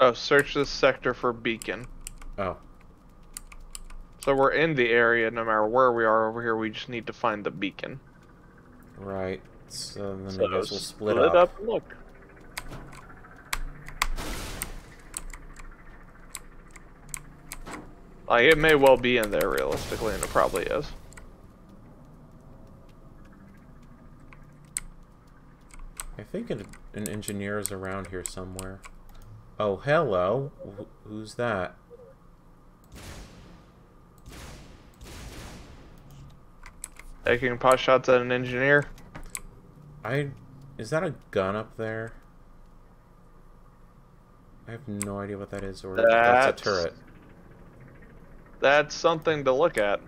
Oh, search this sector for beacon. Oh. So we're in the area no matter where we are over here, we just need to find the beacon. Right. So then So I guess we'll split, split up. and look. Like, it may well be in there realistically, and it probably is. I think an, an engineer is around here somewhere. Oh, hello. Wh- who's that? Taking pot shots at an engineer. I is that a gun up there? I have no idea what that is, or that's, That's- a turret. That's something to look at.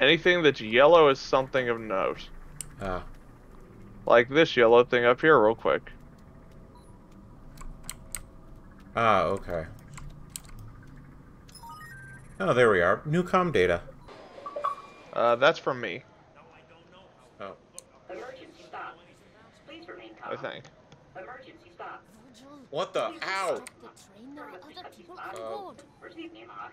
Anything that's yellow is something of note. Ah, Like this yellow thing up here, real quick. Ah, okay. Oh, there we are. New com data. Uh, that's from me, Oh, Emergency stop. Please remain I think. Emergency stop. What the? please Ow! stop the train. There are other people on Oh. board. Receive.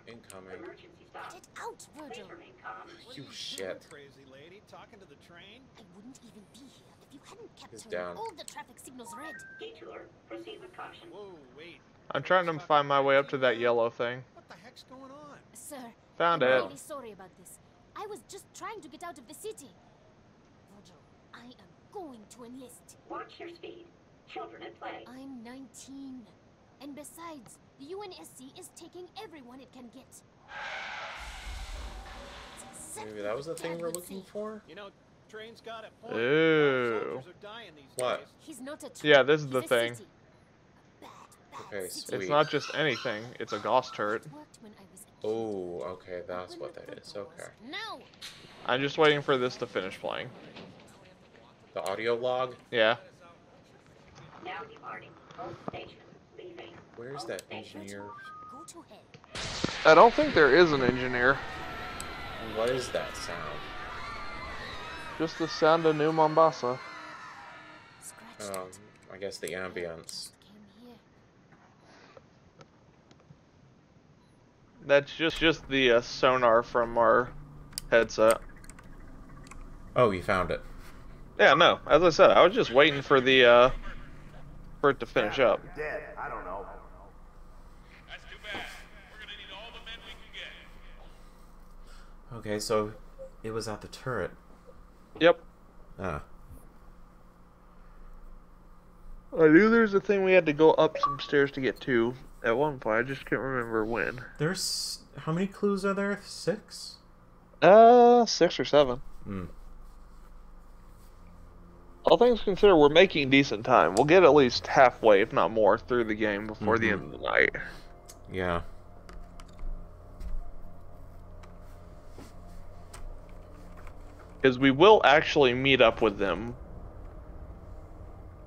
Incoming. Emergency stop. Get out, Please Virgil. remain calm. You shit. Crazy lady, talking to the train. I wouldn't even be here if you hadn't kept turning down. all the traffic signals red. Detour. Proceed with caution. Whoa, wait. I'm trying to find my way up to that yellow thing. What the heck's going on? Sir, Found I'm it. really sorry about this. I was just trying to get out of the city. Virgil, I am going to enlist. Watch your speed. Children at play. I'm 19. And besides, the UNSC is taking everyone it can get. Maybe that was the thing we're looking say. for. You know, train's got a point. Ooh. Are dying these What? days. He's not a Yeah, this is he's the thing. city. A bad, bad Okay, sweet. It's not just anything, it's a Gauss turret. It worked when I was a kid. Oh, okay, that's what the that is. Okay. Now, I'm just waiting for this to finish playing. The audio log. Yeah. Now departing. Home station. Leaving. Where's that engineer? go to hell. I don't think there is an engineer. What is that sound? Just the sound of New Mombasa. Um. I guess the ambience. Came here. That's just just the uh, sonar from our headset. Oh, you found it. Yeah, no. As I said, I was just waiting for the uh for it to finish up. Dead. I don't know. That's too bad. We're gonna need all the men we can get. Okay, so it was at the turret. Yep. Ah, I knew there was a thing we had to go up some stairs to get to at one point. I just can't remember when. there's how many clues are there? Six. Uh, six or seven. Hmm. All things considered, we're making decent time. We'll get at least halfway, if not more, through the game before the Mhm. end of the night. Yeah. Because we will actually meet up with them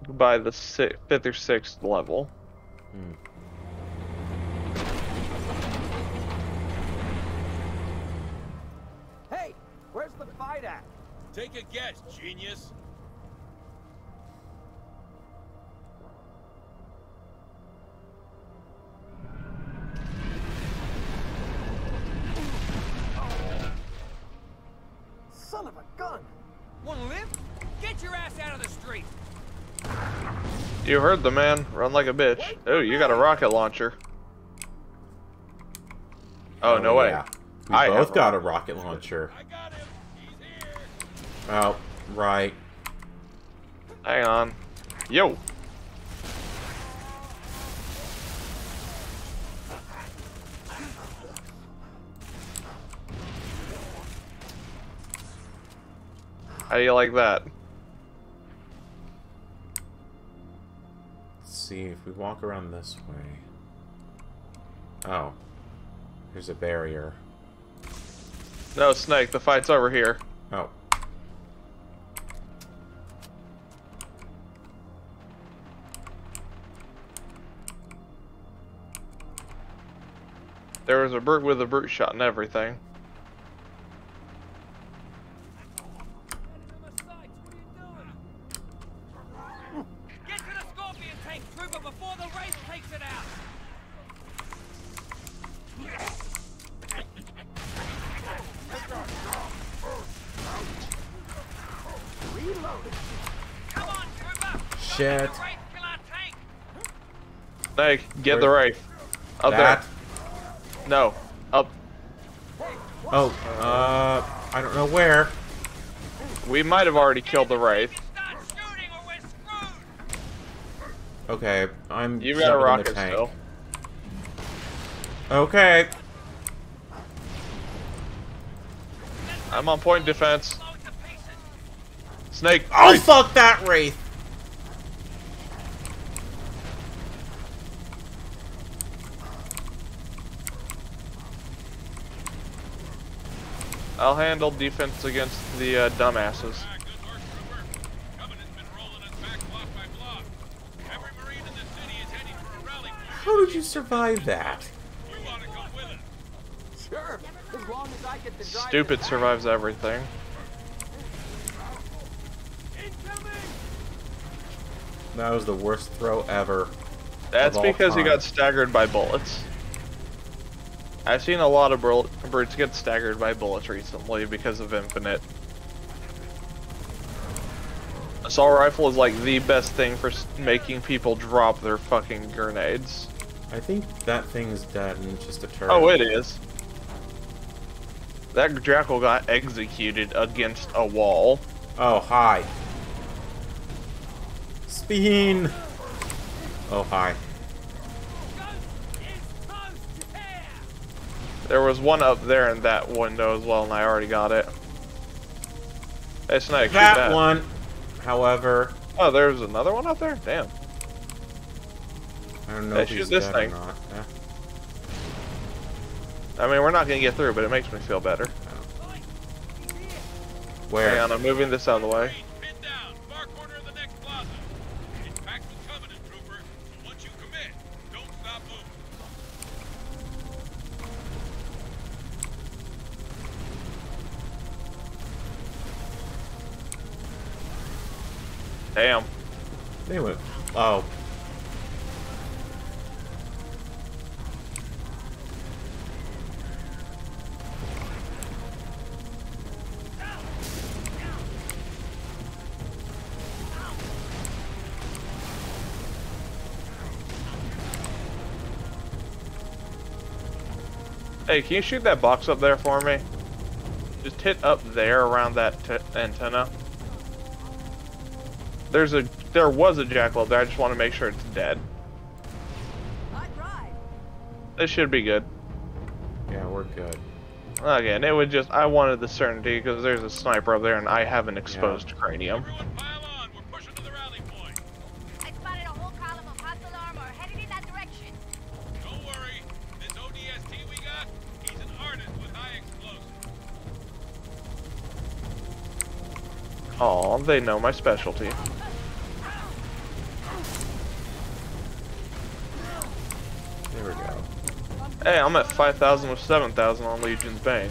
by the si- fifth or sixth level. Hmm. Take a guess, genius. Son of a gun! Wanna live? Get your ass out of the street. You heard the man. Run like a bitch. Oh, you got a rocket launcher. Oh, no oh, way. yeah. We I both got a- a rocket launcher. I got him. He's here. Oh, right. Hang on. Yo. How do you like that? Let's see if we walk around this way. Oh. There's a barrier. No, Snake, the fight's over here. Oh. There was a brute with a brute shot and everything. Get to the scorpion tank, trooper over before the Wraith takes it out. Come on, Trooper. Shit. Wraith kill our tank. Snake, get Where- the Wraith. Up That. there. No. Up. Oh, uh, I don't know where. We might have already killed the Wraith. Start shooting or we're screwed. Okay, I'm You've got a rocket still. Okay. I'm on point defense. Blow it to pieces. Snake. Oh, Wraith. fuck that Wraith! I'll handle defense against the uh, dumbasses. Good work, Trooper. Covenant's been rolling us back block by block. Every Marine in the city is heading for a rally point. How did you survive that? You ought to go with us. Sure, as as I get to drive Stupid survives everything. That was the worst throw ever. That's all because he got staggered by bullets. I've seen a lot of birds get staggered by bullets recently because of Infinite. Assault rifle is like the best thing for making people drop their fucking grenades. I think that thing's dead and it's just a turret. Oh, it is. That jackal got executed against a wall. Oh, hi. Spin! Oh, hi. Ghost is toast. Tear. There was one up there in that window as well, and I already got it. Hey, Snake, shoot That, that. one, however, Oh, there's another one up there? Damn. I don't know Hey, if shoot he's this dead thing. or not. Yeah. I mean, we're not gonna get through, but it makes me feel better. Oh. Where? Hang on, I'm moving this out of the way. Damn. They went. Oh. Hey, can you shoot that box up there for me? Just hit up there around that t antenna. There's a, there was a jackal there. I just want to make sure it's dead. This should be good. Yeah, we're good. Again, it would just, I wanted the certainty because there's a sniper up there and I have an exposed cranium. Aw, they know my specialty. There we go. Hey, I'm at 5,000 with 7,000 on Legion's Bane.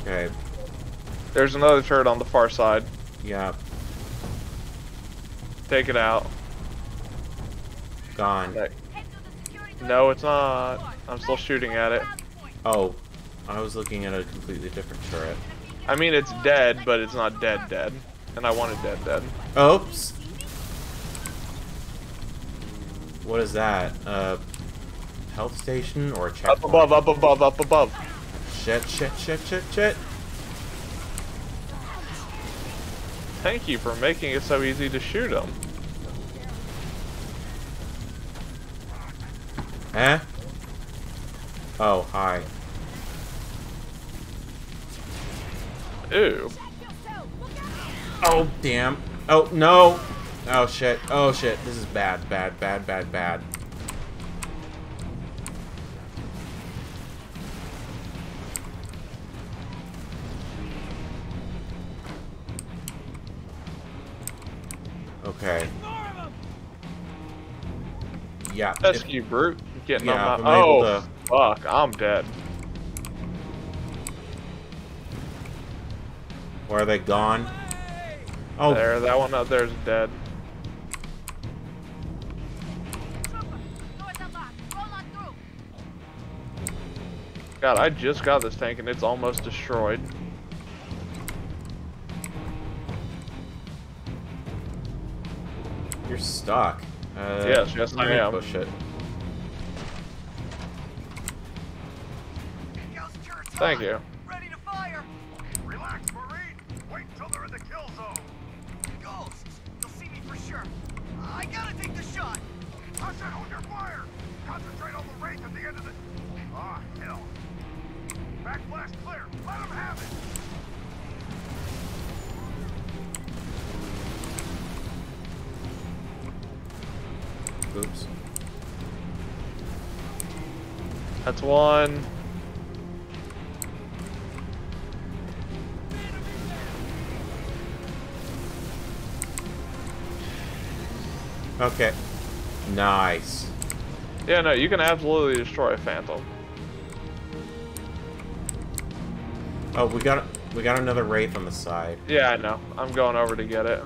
Okay. There's another turret on the far side. Yeah. Take it out. Gone. Hey, Head to the security No, it's not. I'm still shooting at it. Oh. I was looking at a completely different turret. I mean, it's dead, but it's not dead dead. And I want it dead dead. Oops. What is that? Uh, health station or a checkpoint? Up above, up above, up above. Shit, shit, shit, shit, shit. Thank you for making it so easy to shoot them. Eh? Oh, hi. Ew. Oh, damn. Oh, no. Oh, shit. Oh, shit. This is bad, bad, bad, bad, bad. Okay. Yeah. That's if- you, brute. Getting Yeah, on my. Oh, to- fuck. I'm dead. Where are they gone? Oh, There, that one out there is dead. Trooper, doors unlocked. Roll on through. God, I just got this tank and it's almost destroyed. you're stuck. Uh, Yes, yes, I am. Push it. Thank you. Oops. That's one. Okay. Nice. Yeah, no, you can absolutely destroy a Phantom. Oh, we got we got another wraith on the side. Yeah, I know. I'm going over to get it.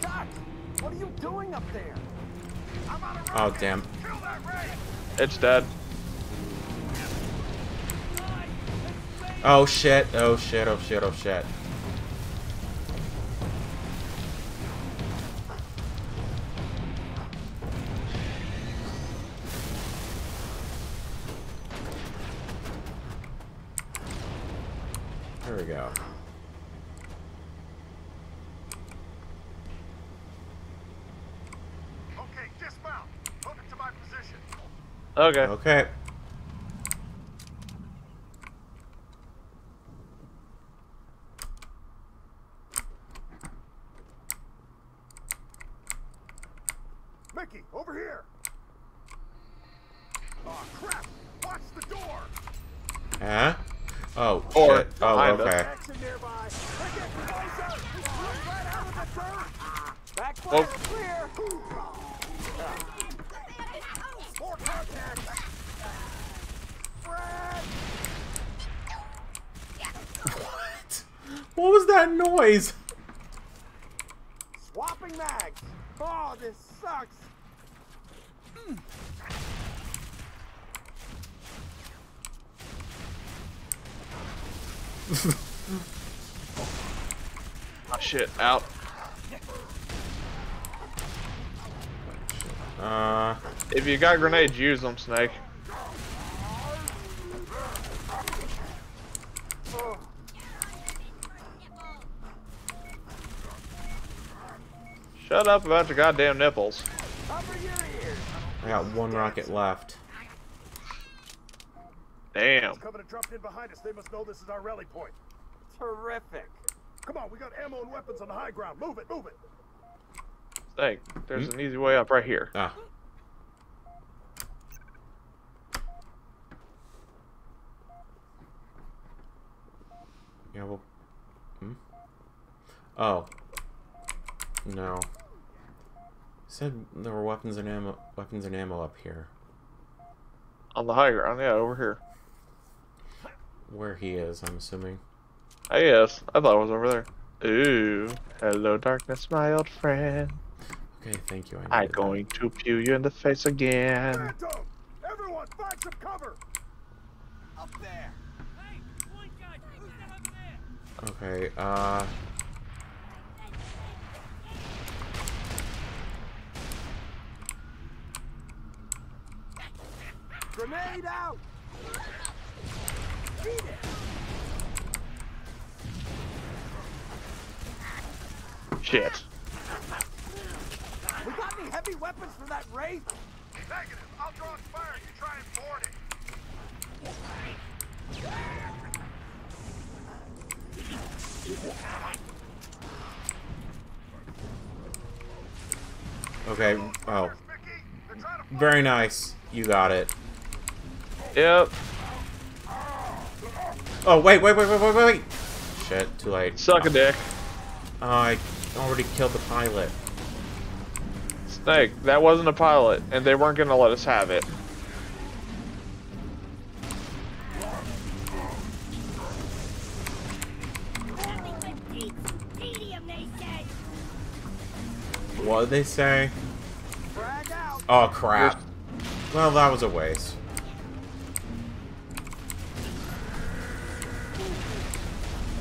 Doc, what are you doing up there? I'm out of Oh damn. Kill that wraith! It's dead. Oh shit. Oh shit. Oh shit. Oh shit. Okay. Okay. Mickey, over here! Oh crap! Watch the door! Huh? Oh Or shit. Oh okay. Action nearby! They're getting closer! Look right out of the dirt! Backfire Oh. clear. More contact! Fred! What? What was that noise? Swapping mags. Oh, this sucks. Oh, shit. Out. Uh, If you got grenades, use them, Snake. Shut up about your goddamn nipples. Cover your ears. I got one rocket left. Damn. Coming and dropped in behind us. They must know this is our rally point. Terrific. Come on, we got ammo and weapons on the high ground. Move it, move it. Snake, there's an easy way up right here. Ah. Yeah, well. Hmm? Oh. No. Said there were weapons and ammo weapons and ammo up here. On the high ground, yeah, over here. Where he is, I'm assuming. Ah, yes, I thought it was over there. Ooh, hello darkness, my old friend. Okay, thank you. I I'm needed that. going to pew you in the face again. Phantom! Everyone, find some cover! Up there. Hey, one guy, who's that up there? Okay, uh Grenade out. Beat it. Shit. We got any heavy weapons for that wraith? Negative. I'll draw fire. You try and board it. Okay, oh. Mickey, they're trying to Very nice. You got it. Yep. Oh wait, wait, wait, wait, wait, wait, wait! Shit, too late. Suck a dick. Oh, I already killed the pilot. Snake, that wasn't a pilot, and they weren't gonna let us have it. What did they say? Oh crap. Well, that was a waste.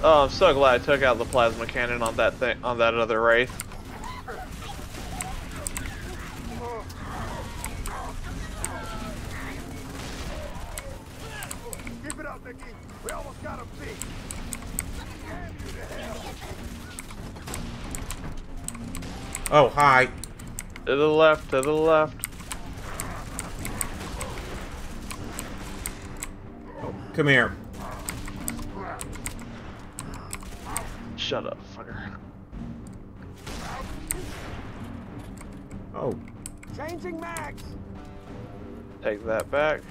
Oh, I'm so glad I took out the plasma cannon on that thing on that other wraith. Keep it up, Mickey. We almost got him beat. Damn you to hell. Oh, hi. To the left, to the left. Come here. Shut up, fucker. Oh, Changing max. Take that back.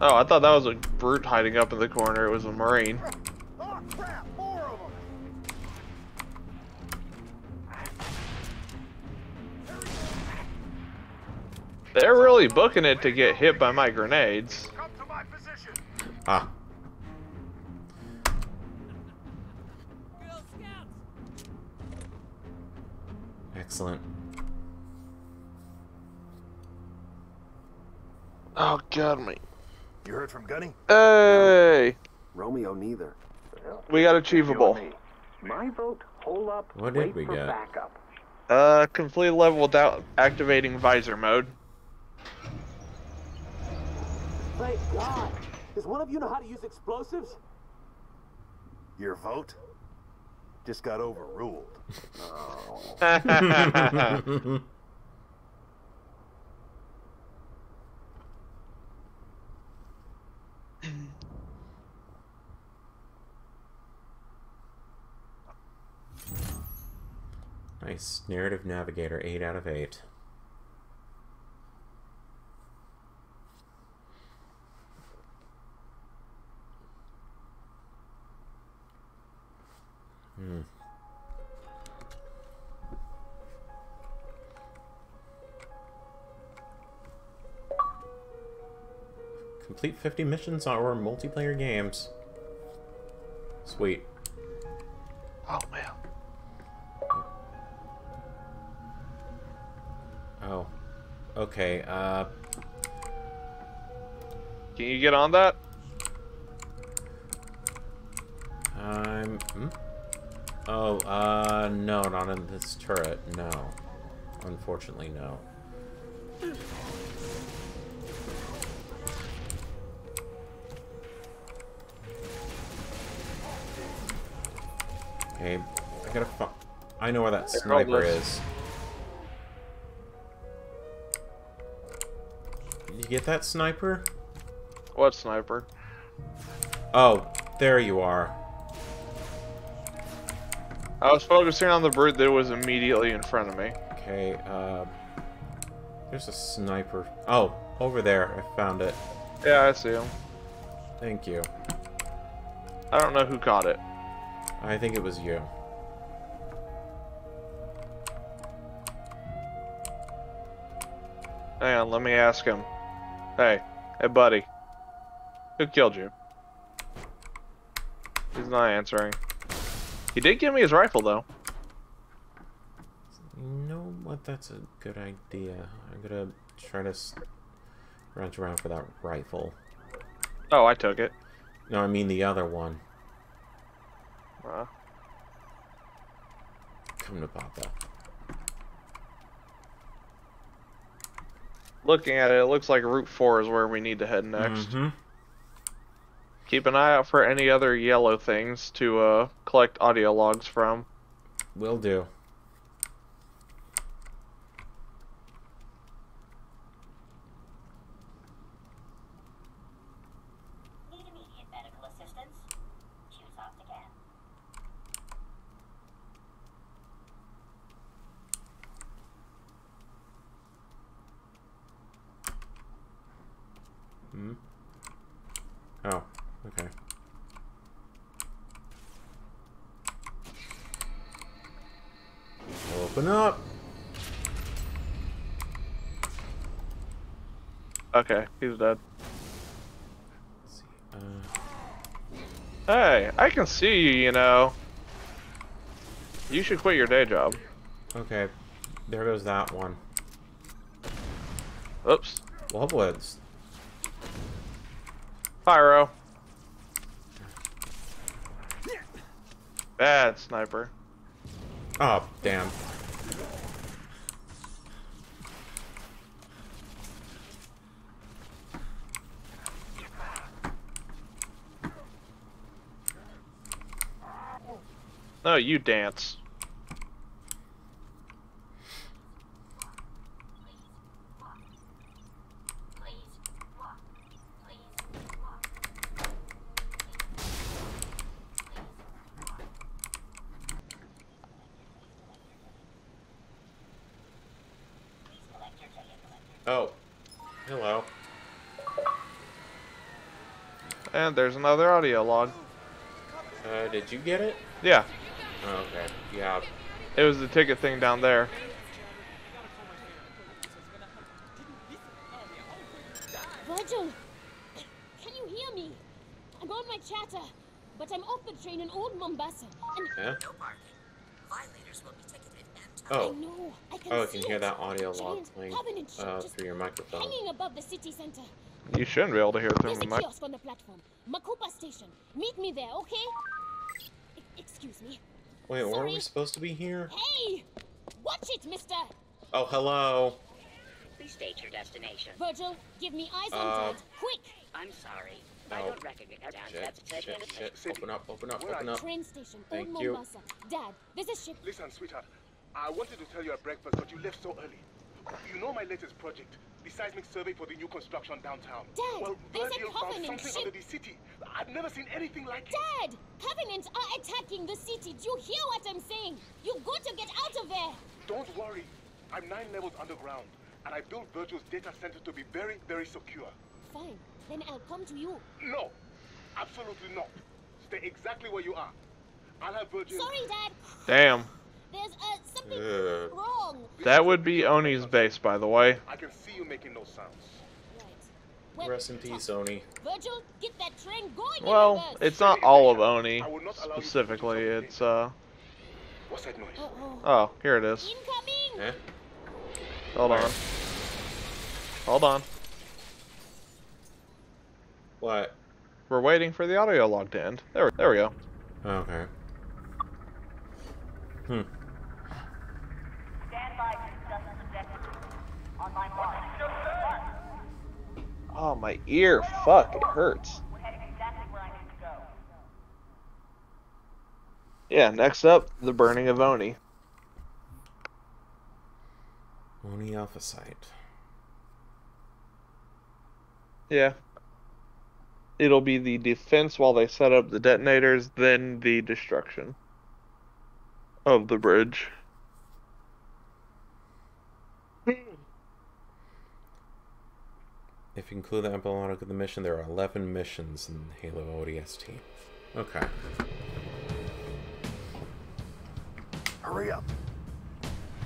Oh, I thought that was a brute hiding up in the corner. It was a marine. They're booking it to get hit by my grenades. Come to my position. ah. Excellent. Oh god, me. You heard from Gunny? Hey, Romeo neither. we got achievable. My vote, hold up, What did we for get? backup. Uh, complete level without activating visor mode. Thank God. Does one of you know how to use explosives? Your vote? Just got overruled. nice. Narrative Navigator, 8 out of 8. Hmm. Complete 50 missions or multiplayer games. Sweet. oh man. Oh. Okay, uh... Can you get on that? I'm... Hmm? Oh, uh, no, not in this turret, no. Unfortunately, no. Okay, I gotta fu- I know where that sniper is. You get that sniper? What sniper? Oh, there you are. I was focusing on the brute that was immediately in front of me. Okay, uh... There's a sniper. Oh, over there. I found it. Yeah, I see him. Thank you. I don't know who caught it. I think it was you. Hang on, let me ask him. Hey, hey buddy. Who killed you? He's not answering. He did give me his rifle though. You know what? That's a good idea. I'm gonna try to s- around for that rifle. Oh, I took it. No, I mean the other one. Uh, Come to Papa. looking at it, it looks like Route 4 is where we need to head next. Mhm. Keep an eye out for any other yellow things to uh, collect audio logs from. Will do. Need immediate medical assistance? Choose Optican. Hmm. Oh, okay. Open up. Okay, he's dead. Let's see. Uh, Hey, I can see you, you know. You should quit your day job. Okay, there goes that one. Oops. Wobblins. Pyro. Bad sniper. Oh, damn. No, you dance. Oh. Hello. And there's another audio log. Uh, did you get it? Yeah, Oh, okay. Yeah. it was the ticket thing down there. Virgil, can you hear me? I'm on my chatter, but I'm off the train in Old Mombasa, and Yeah? No parking. Violators will be ticketed and I Oh. know I can Oh, I can hear it. that audio log playing uh, through your microphone. hanging above the city center. You shouldn't be able to hear it through There's the a mic. kiosk on the platform. Makupa Station. Meet me there, okay? E- excuse me. Wait, were we supposed to be here? Hey! Watch it, mister! Oh, hello. Please state your destination. Virgil, give me eyes Uh, on Dad. Quick! I'm sorry. I Oh. don't recognize Shit, that's shit, shit. Open up, open up, Where are open up. Train station, Thank Old you. Mombasa. Dad, there's a ship. Listen, sweetheart. I wanted to tell you at breakfast, but you left so early. You know my latest project, the seismic survey for the new construction downtown. Dad, well, there's a Virgil found Covenant something ship. under the city. I've never seen anything like it. Dad! Covenants are attacking the city. Do you hear what I'm saying? You've got to get out of there! Don't worry. I'm nine levels underground, and I built Virgil's data center to be very, very secure. Fine, then I'll come to you. No, absolutely not. Stay exactly where you are. I'll have Virgil. Sorry, Dad. Damn. There's uh, something Ugh. wrong. That would be Oni's base, by the way. I can see you making those sounds. Right. Well, Rest in peace, Oni. Virgil, get that train going. Well, it's not all of Oni, I will not allow you to specifically. It's, uh... What's that noise? Uh-oh. Oh, here it is. Incoming! Eh? Hold on. Hold on. What? We're waiting for the audio log to end. There, there we go. Okay. Hmm. Stand by to discuss this objective. Online watch. Oh, my ear. Fuck, it hurts. We're heading exactly where I need to go. Yeah, next up, the burning of Oni. Oni Alpha Site. Yeah. It'll be the defense while they set up the detonators, then the destruction of the bridge. If you include the epilogue of the mission, there are 11 missions in Halo ODST. Okay. Hurry up.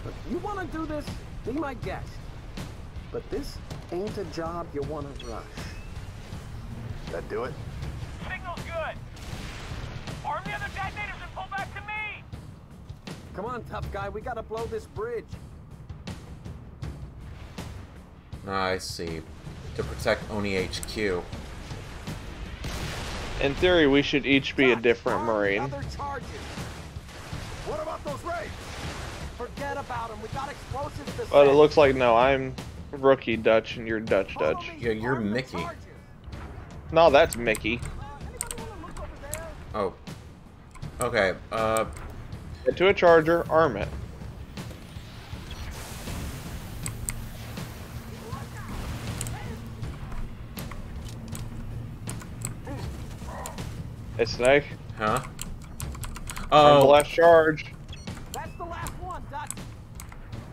Look, you want to do this? Be my guest. But this ain't a job you want to rush. That do it? Signal's good. Arm the other detonators and pull back to me. Come on, tough guy. We gotta blow this bridge. I see. To protect Oni HQ. In theory, we should each be a different Marine. What about those Wraiths? Forget about them. We got explosives to But it looks like, no, I'm rookie Dutch and you're Dutch Dutch. Yeah, you're Mickey. No, that's Mickey. Anybody wanna look over there? Oh. Okay, uh, Get to a charger, arm it. Hey, Snake. huh? Arm the Oh, last charge. That's the last one, Dutch.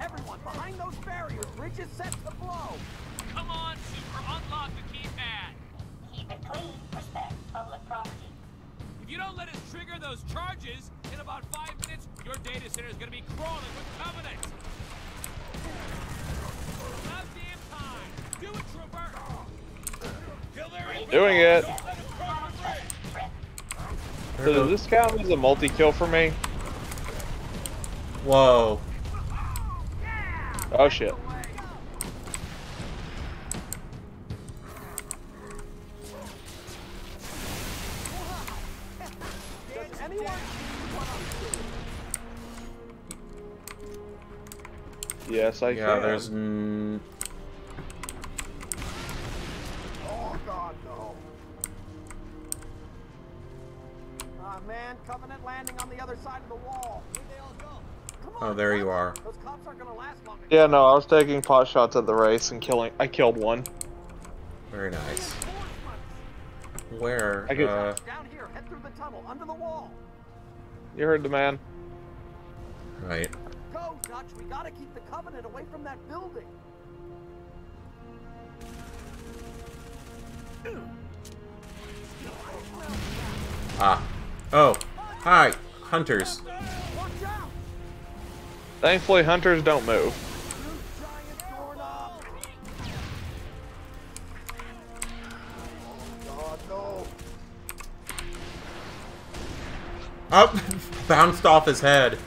Everyone, behind those barriers. Bridge is set to blow. Come on, Super, unlock the keypad. Keep it clean. Respect public property. If you don't let us trigger those charges, in about five minutes, your data center is gonna be crawling with Covenant. About damn time. Do it, Trooper. Kill their Doing it. Let us cross the bridge. So does this count as a multi-kill for me? Whoa. Oh shit. Does anyone see what I'm Yes, I Yeah, can. there's. Covenant landing on the other side of the wall. Where'd they all go? Come on, Oh, there you are. Those cops aren't gonna last long. Yeah, no, I was taking pot shots at the Wraith and killing. I killed one. very nice. Where? I get- Uh, Down here, head through the tunnel, under the wall. You heard the man. right. Go, Dutch. We gotta keep the Covenant away from that building. Ah. Oh. Hi, hunters. Thankfully, hunters don't move. You giant doorknob! God, no. Up, bounced off his head.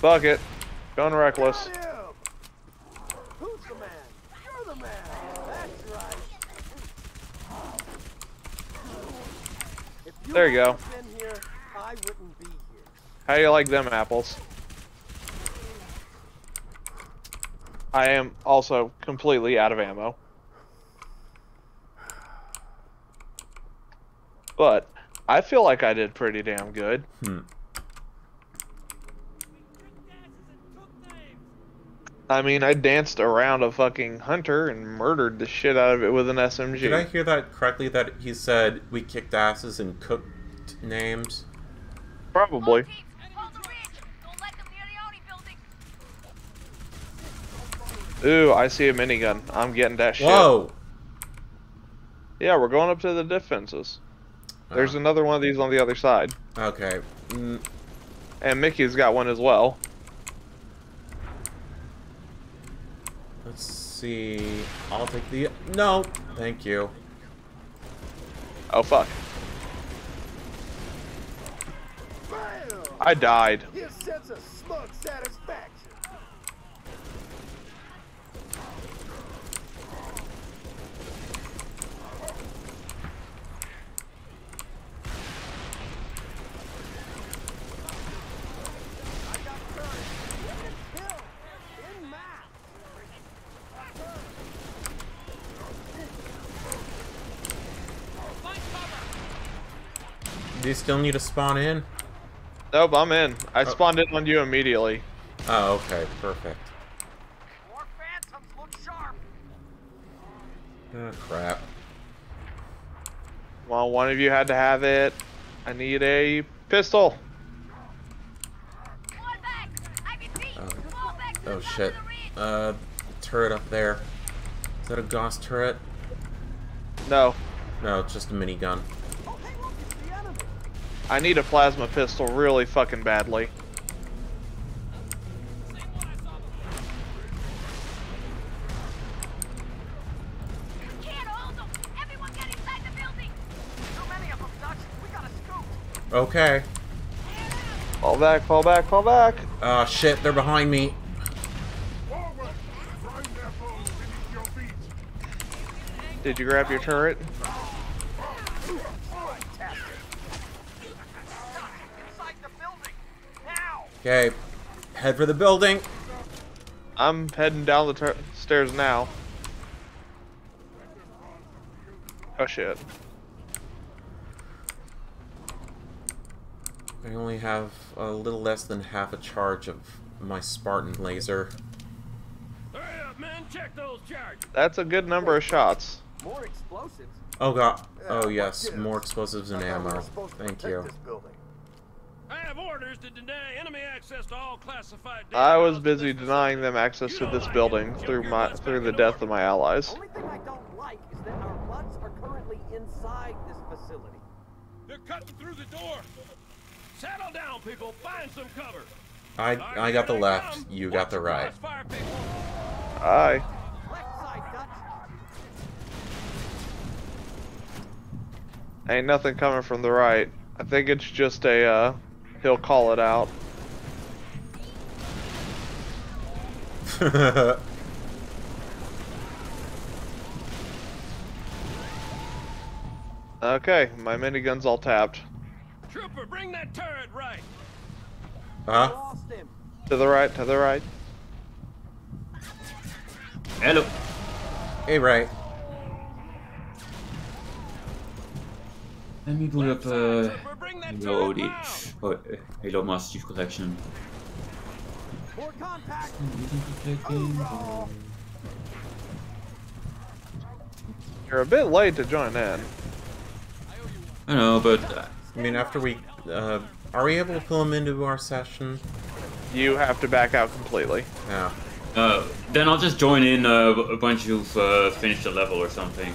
Fuck it. Going reckless. Who's the man? You're the man. That's right. You There you go. Here. How do you like them apples? I am also completely out of ammo. But I feel like I did pretty damn good. Hmm. I mean, I danced around a fucking hunter and murdered the shit out of it with an SMG. Did I hear that correctly? That he said we kicked asses and cooked names. Probably. Hold the ridge. Don't let them near the Oni building. Ooh, I see a minigun. I'm getting that shit. Whoa! Yeah, we're going up to the defenses. There's Oh, another one of these on the other side. okay. Mm, And Mickey's got one as well. let's see. I'll take the. No, thank you. Oh, fuck. I died. His sense of smug satisfaction. I got turned. Kill. In mass. Do you still need to spawn in? Nope, I'm in. I Oh. spawned in on you immediately. Oh, okay, perfect. More phantoms look sharp. Oh, crap. Well, one of you had to have it. I need a pistol. Fall back. I repeat. Oh. Fall back to Oh shit. of the ridge. Uh, turret up there. Is that a Gauss turret? No, No, it's just a minigun. Oh, hey, look, it's the enemy. I need a plasma pistol really fucking badly. Can't hold them. Everyone get inside the building. Too many of them, Dutch. We gotta scoop. Okay. Fall back, fall back, fall back. Ah, shit, they're behind me. Forward! Grind their foes beneath your feet! Did you grab your turret? Fantastic. Inside the building. Now. Okay, head for the building. I'm heading down the tur stairs now. Oh shit. I only have a little less than half a charge of my Spartan laser. Hurry up, man. Check those charges. That's a good number of shots. More explosives. Oh god. Oh yes, more explosives and I thought we were ammo. supposed to Thank protect you. This building. orders to deny enemy access to all classified I was busy denying them access to this building through my through the death of my allies. Only thing I don't like is that our butts are currently inside this facility. They're cutting through the door. Settle down, people. Find some cover. I I got the left, you got the right. Fire. Aye. Left side, Dutch. Ain't nothing coming from the right. I think it's just a uh he'll call it out. Okay, my minigun's all tapped. Trooper, bring that turret right. huh? Lost him. To the right, to the right. Hello. Hey, right. Let me boot up uh, Trooper, bring that OD. Oh, uh, Halo Master Chief Collection. You're a bit late to join in. I know, but uh, I mean, after we, uh, are we able to pull him into our session? You have to back out completely. Yeah. uh, then I'll just join in uh, a bunch who've uh, finished the level or something.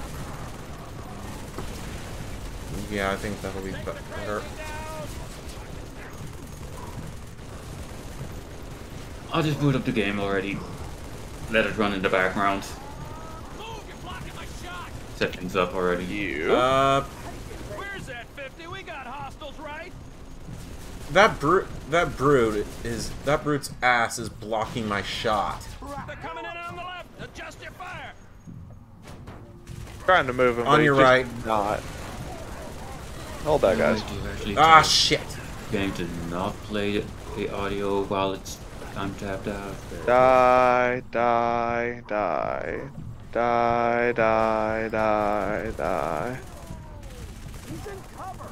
Yeah, I think that'll be be- better. I'll just boot up the game already. Let it run in the background. Move, you're blocking my shot. Set things up already. You. Uh, Where's that 50? We got hostiles, right? that brute, that brute is, that brute's ass is blocking my shot. They're coming in on the left. Adjust your fire. Trying to move him. On but your right. Not. Hold that, guys. Actually Ah, shit. game did not play the, the audio while it's I'm tapped out. Die, die, die. Die, die, die, die. He's in cover.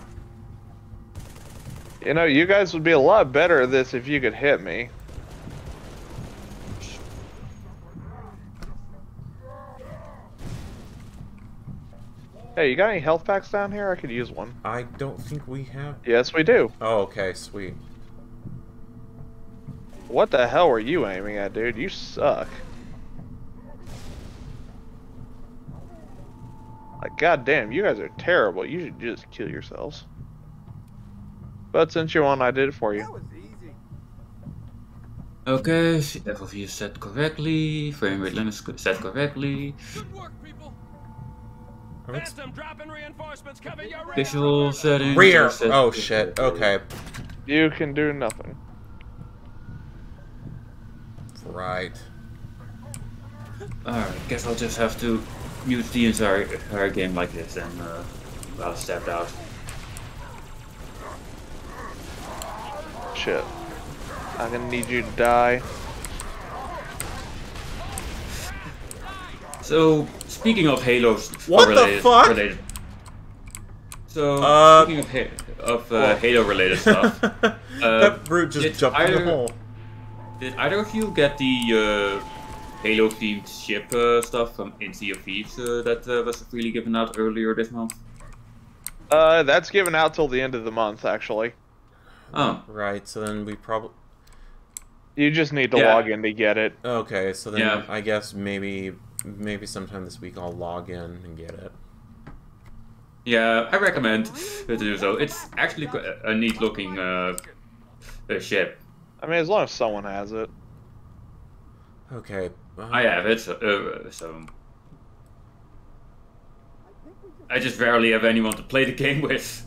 You know, you guys would be a lot better at this if you could hit me. Hey, you got any health packs down here? I could use one. I don't think we have. Yes, we do. Oh, okay, sweet. What the hell were you aiming at, dude? You suck. Like, goddamn, you guys are terrible. You should just kill yourselves. But since you won, I did it for you. That was easy. Okay, FOV is set correctly, frame rate limit is set correctly, Good work, people. I'm ex- Phantom dropping reinforcements. Cover your rear. visual settings. Rear! set Oh shit, okay. You can do nothing. Right. Alright, guess I'll just have to mute the entire, entire game like this and uh, I'll step out. Shit. I'm gonna need you to die. So, speaking of Halos What the related, fuck? related. So, Uh, speaking of, ha of uh, Halo related stuff, that brute just did jumped in the either- hole. Did either of you get the uh, Halo themed ship uh, stuff from in Sea of Thieves uh, that uh, was freely given out earlier this month? Uh, that's given out till the end of the month, actually. Oh, Right, so then we probably. You just need to Yeah. log in to get it. Okay, so then Yeah. I guess maybe maybe sometime this week I'll log in and get it. yeah, I recommend to do so. It's actually a neat looking uh, uh, ship. I mean, as long as someone has it. Okay. uh, I have it, so, uh, so I just rarely have anyone to play the game with.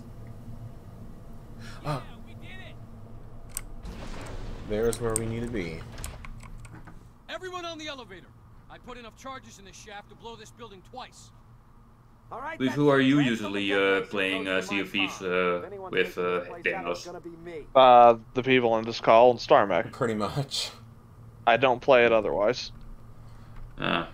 Oh, We did it. there's where we need to be. Everyone on the elevator. I put enough charges in this shaft to blow this building twice. All right. With who are you usually, uh, playing, goes uh, Sea of Thieves, uh, with, takes uh, place out, Daemos? it's gonna be me. Uh, the people in this call and StarMech. Pretty much. I don't play it otherwise. Ah.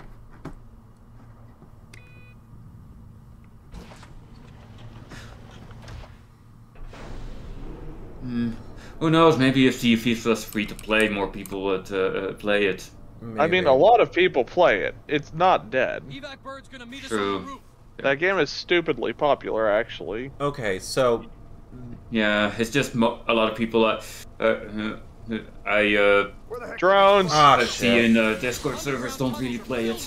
Hmm. Who knows? Maybe if Sea of Thieves was free to play, more people would uh, uh, play it. I mean, a lot of people play it. It's not dead. Evac bird's gonna meet us True. On. That game is stupidly popular, actually. Okay, so Yeah, it's just mo- a lot of people. Uh, uh, uh, I uh, Drones. Ah, I see in uh, Discord servers don't really play it.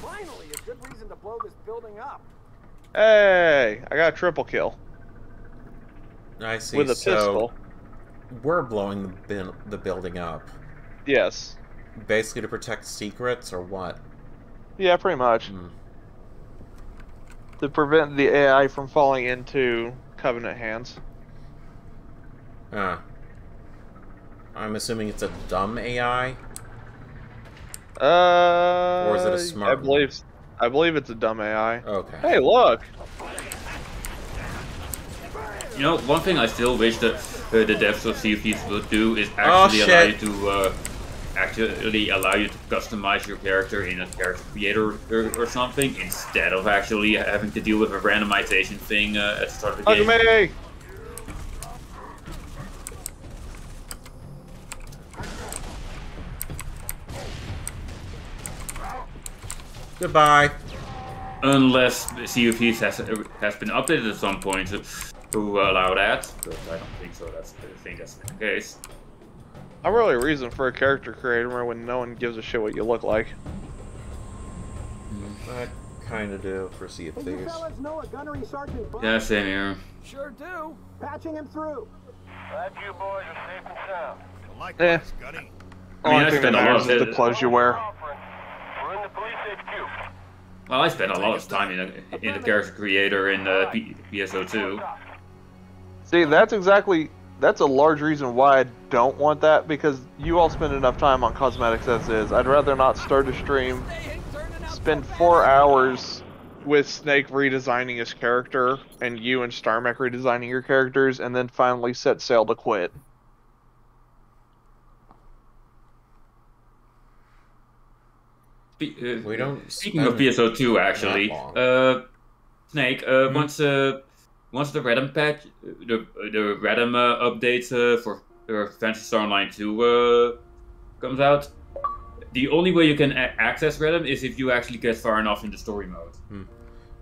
Finally, a good reason to blow this building up. Hey, I got a triple kill I see. with a so pistol. we're blowing the, bin- the building up, Yes. basically to protect secrets or what? Yeah, pretty much. Hmm. To prevent the AI from falling into Covenant hands. Ah. I'm assuming it's a dumb AI. Uh, Or is it a smart I one? believe, I believe it's a dumb AI. Okay. Hey, look. You know, one thing I still wish that uh, the devs of Sea of Thieves would do is Oh, actually allow you to uh, actually allow you to customize your character in a character creator or, or something instead of actually having to deal with a randomization thing uh, at the start of the game. me. Goodbye. Unless of has, has been updated at some point to, to allow that, but I don't think so. That's I think that's the case. I'm really a reason for a character creator when no one gives a shit what you look like. I kind of do for Sea of Hey, you Thieves. a gunnery sergeant Yeah, same here. Sure do. Patching him through. Glad you boys are safe and sound. Eh. Likewise, Gunny. I mean, I thing that a lot of is it- the clothes you wear. We're in the police HQ. Well, I spent a lot of time in a, in the character creator in uh, PSO2. See, that's exactly that's a large reason why I don't want that because you all spend enough time on cosmetics as is. I'd rather not start a stream, spend four hours with Snake redesigning his character and you and Starmech redesigning your characters, and then finally set sail to quit. Spe- uh, We don't Speaking of spend PSO2, actually, uh, Snake, uh, Hmm? once uh, once the Retem patch, the the Retem uh, update uh, for uh, Phantasy Star Online 2 uh, comes out, the only way you can a- access Retem is if you actually get far enough in the story mode.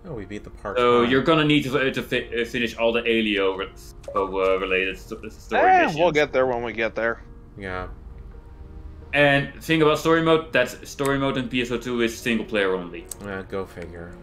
Oh, we beat the part. So one. you're gonna need to, uh, to fi- uh, finish all the Aelio re- uh, related st- story Eh, missions. we'll get there when we get there. Yeah. And thing about story mode, that's story mode in PSO2 is single player only. Yeah, go figure.